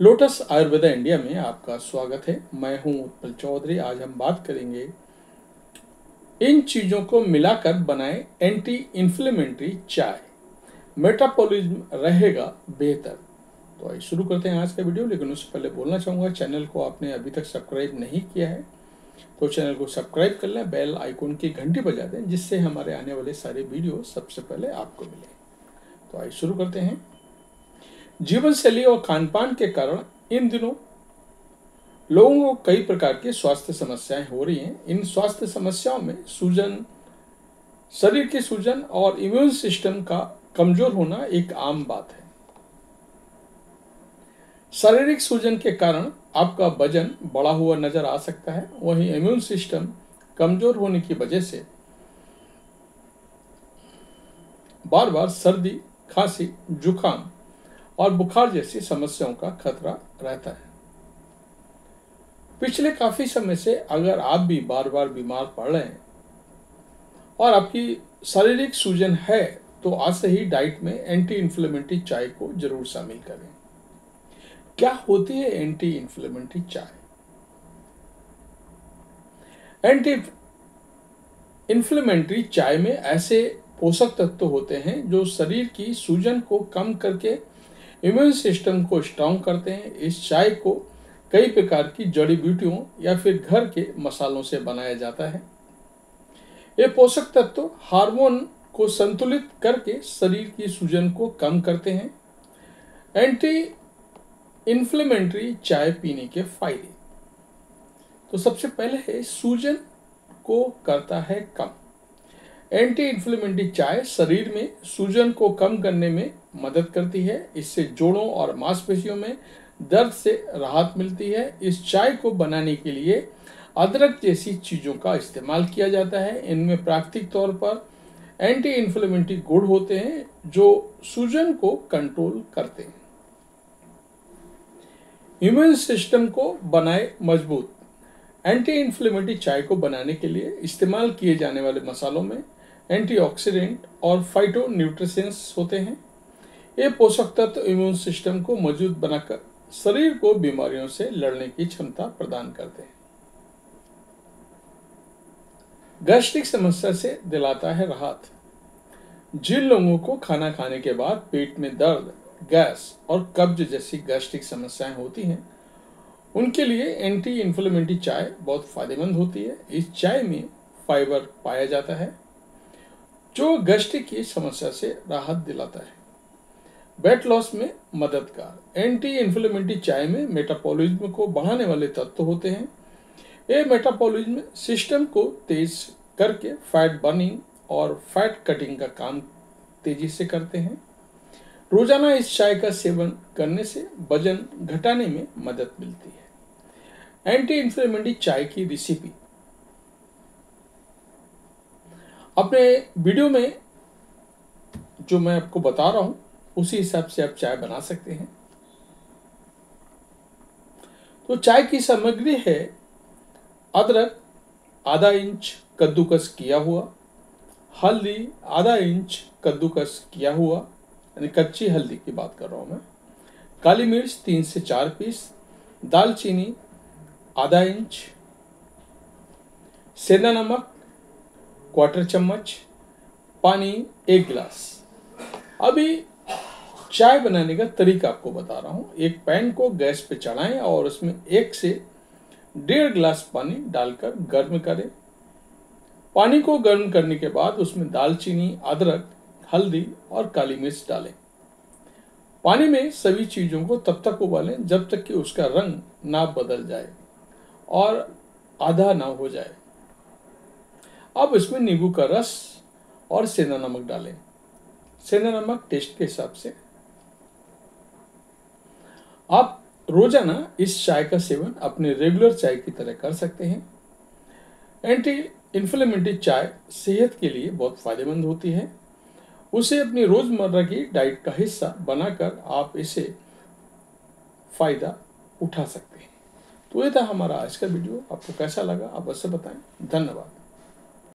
Lotus Ayurveda India में आपका स्वागत है। मैं हूँ उत्पल चौधरी। आज हम बात करेंगे इन चीज़ों को मिलाकर बनाए एंटी इन्फ्लेमेटरी चाय। मेटाबॉलिज्म रहेगा बेहतर। तो आइए शुरू करते हैं आज का वीडियो, लेकिन उससे पहले बोलना चाहूँगा, चैनल को आपने अभी तक सब्सक्राइब नहीं किया है तो चैनल को सब्सक्राइब कर लें, बेल आइकॉन की घंटी बजा दें, जिससे हमारे आने वाले सारे वीडियो सबसे पहले आपको मिले। तो आइए शुरू करते हैं। जीवन शैली और खान पान के कारण इन दिनों लोगों को कई प्रकार की स्वास्थ्य समस्याएँ हो रही हैं। इन स्वास्थ्य समस्याओं में सूजन, शरीर की सूजन और इम्यून सिस्टम का कमज़ोर होना एक आम बात है। शारीरिक सूजन के कारण आपका वज़न बढ़ा हुआ नज़र आ सकता है। वहीं इम्यून सिस्टम कमज़ोर होने की वजह से बार बार सर्दी, खांसी, जुकाम और बुखार जैसी समस्याओं का खतरा रहता है। पिछले काफ़ी समय से अगर आप भी बार बार बीमार पड़ रहे हैं और आपकी शारीरिक सूजन है तो आज से ही डाइट में एंटी इन्फ्लेमेटरी चाय को ज़रूर शामिल करें। क्या होती है एंटी इन्फ्लेमेटरी चाय? एंटी इन्फ्लेमेटरी चाय में ऐसे पोषक तत्व होते हैं जो शरीर की सूजन को कम करके इम्यून सिस्टम को स्ट्रांग करते हैं, इस चाय को कई प्रकार की जड़ी बूटियों या फिर घर के मसालों से बनाया जाता है। ये पोषक तत्व हार्मोन को संतुलित करके शरीर की सूजन को कम करते हैं। एंटी इन्फ्लेमेटरी चाय पीने के फ़ायदे। तो सबसे पहले है, सूजन को करता है कम। एंटी इन्फ्लेमेटरी चाय शरीर में सूजन को कम करने में मदद करती है। इससे जोड़ों और मांसपेशियों में दर्द से राहत मिलती है। इस चाय को बनाने के लिए अदरक जैसी चीज़ों का इस्तेमाल किया जाता है। इनमें प्राकृतिक तौर पर एंटी इन्फ्लेमेटरी गुण होते हैं, जो सूजन को कंट्रोल करते हैं। इम्यून सिस्टम को बनाए मज़बूत। एंटी इन्फ्लेमेटरी चाय को बनाने के लिए इस्तेमाल किए जाने वाले मसालों में एंटीऑक्सीडेंट और फाइटो न्यूट्रिशंस होते हैं। ये पोषक तत्व इम्यून सिस्टम को मज़बूत बनाकर शरीर को बीमारियों से लड़ने की क्षमता प्रदान करते हैं। गैस्ट्रिक समस्या से दिलाता है राहत। जिन लोगों को खाना खाने के बाद पेट में दर्द, गैस और कब्ज जैसी गैस्ट्रिक समस्याएँ होती हैं, उनके लिए एंटी इन्फ्लेमेटरी चाय बहुत फ़ायदेमंद होती है। इस चाय में फाइबर पाया जाता है। जो गैस्ट्रिक की समस्या से राहत दिलाता है। वेट लॉस में मददगार। एंटी इन्फ्लेमेटरी चाय में मेटाबॉलिज्म को बढ़ाने वाले तत्व होते हैं। ये मेटाबॉलिज्म सिस्टम को तेज करके फैट बर्निंग और फैट कटिंग का काम तेज़ी से करते हैं। रोज़ाना इस चाय का सेवन करने से वज़न घटाने में मदद मिलती है। एंटी इन्फ्लेमेटरी चाय की रेसिपी अपने वीडियो में जो मैं आपको बता रहा हूँ, उसी हिसाब से आप चाय बना सकते हैं। तो चाय की सामग्री है अदरक, आधा इंच कद्दूकस किया हुआ, हल्दी, आधा इंच कद्दूकस किया हुआ, यानी कच्ची हल्दी की बात कर रहा हूँ मैं, काली मिर्च तीन से चार पीस, दालचीनी आधा इंच, सेंधा नमक क्वार्टर चम्मच, पानी एक गिलास। अभी चाय बनाने का तरीका आपको बता रहा हूँ। एक पैन को गैस पे चढ़ाएँ और उसमें एक से डेढ़ गिलास पानी डालकर गर्म करें। पानी को गर्म करने के बाद उसमें दालचीनी, अदरक, हल्दी और काली मिर्च डालें। पानी में सभी चीज़ों को तब तक उबालें जब तक कि उसका रंग ना बदल जाए और आधा ना हो जाए। अब इसमें नींबू का रस और सेंधा नमक डालें। सेंधा नमक टेस्ट के हिसाब से। आप रोज़ाना इस चाय का सेवन अपने रेगुलर चाय की तरह कर सकते हैं। एंटी इन्फ्लेमेटरी चाय सेहत के लिए बहुत फ़ायदेमंद होती है। उसे अपनी रोज़मर्रा की डाइट का हिस्सा बनाकर आप इसे फ़ायदा उठा सकते हैं। तो ये था हमारा आज का वीडियो आपको कैसा लगा आप अवश्य बताएँ। धन्यवाद।